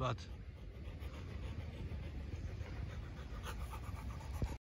but